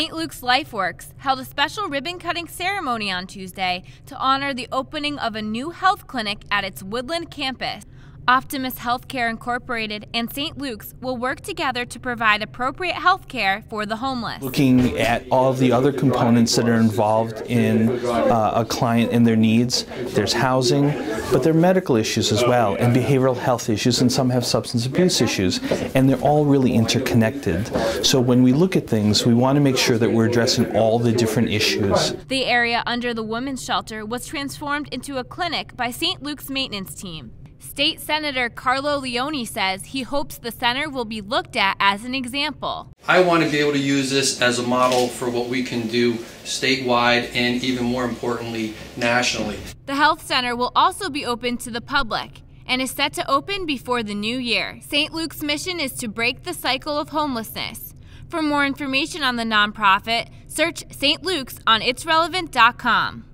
St. Luke's LifeWorks held a special ribbon cutting ceremony on Tuesday to honor the opening of a new health clinic at its Woodland campus. Optimus Healthcare Incorporated and St. Luke's will work together to provide appropriate health care for the homeless. Looking at all of the other components that are involved in uh, a client and their needs, there's housing, but there are medical issues as well, and behavioral health issues, and some have substance abuse issues, and they're all really interconnected. So when we look at things, we want to make sure that we're addressing all the different issues. The area under the women's shelter was transformed into a clinic by St. Luke's maintenance team. State Senator Carlo Leone says he hopes the center will be looked at as an example. I want to be able to use this as a model for what we can do statewide and even more importantly, nationally. The health center will also be open to the public and is set to open before the new year. St. Luke's mission is to break the cycle of homelessness. For more information on the nonprofit, search St. Luke's on itsrelevant.com.